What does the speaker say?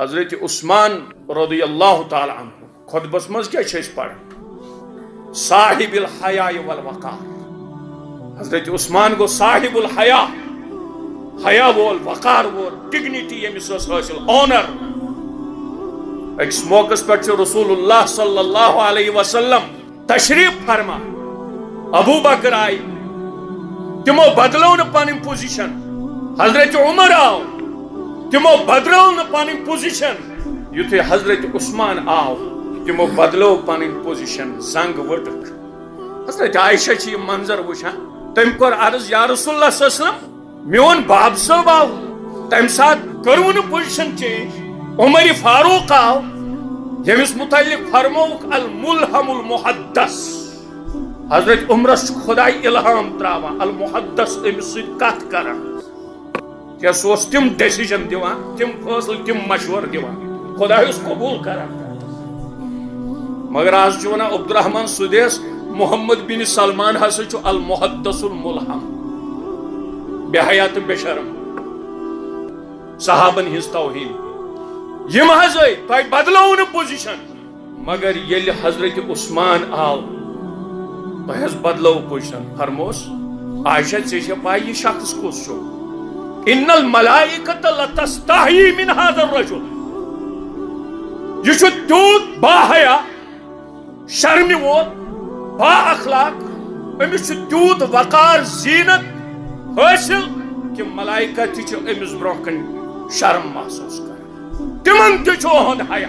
حضرت عثمان رضی اللہ تعالی عنہ خطبس مز کیا چھس پڑھ صاحب الحیاء والوقار۔ حضرت عثمان گو صاحب الحیاء حیا وول وقار وول ڈگنیٹی یمس حاصل آنر اکس موقع پہ رسول اللہ صلی اللہ علیہ وسلم تشریف فرما۔ ابو بکر آئی۔ تمو بدلو نا پن پوزیشن حضرت عمر آو تمو بدلو نا پن پوزیشن یتھے حضرت عثمان آو، تمو بدلو پن پوزیشن زنگ وٹک. حضرت عائشہ چھ منظر وچھان تم کور عرض یا رسول اللہ صلی اللہ علیہ وسلم، میون باب صاحب آو، تم سات کرو نا پوزیشن چینج عمر فاروق آو، یمس متعلق فرموک الملہم المحدث. حضرت عمرس خدای الہام تراوان المحدث امس سۭتۍ کتھ کران کیا سہ اوس تم ڈیسیجن دِوان تم فٲصلہٕ تم مشور دِوان خدای اوس قبوٗل کران مگر آز چھُ ونان عبدالرحمان سُدیس محمد بن سلمان ہسا چھُ المحدث الملہم بے حیا تہٕ بے شرم۔ صحابن ہٕنٛز توہین یم حض آئی تۄہہِ بدلو نہٕ پوزیشن مگر ییٚلہِ حضرت عثمان آو۔ تۄہہِ حظ بدلو پوزیشن فرموس، عائشہ ژےٚ چھےٚ پاے یہِ شخص کُس چھُ ان الملائکت لتستحی من هذا الرجل. یہ چھُ تیوٗت باحیا شرمی وول با اخلاق أمِس چھو تیوت وقار زینت حاصل کہ ملائکہ تہِ چھِ أمِس برونٛہہ شرم محسوس کر. تمن تہ ہند حیا.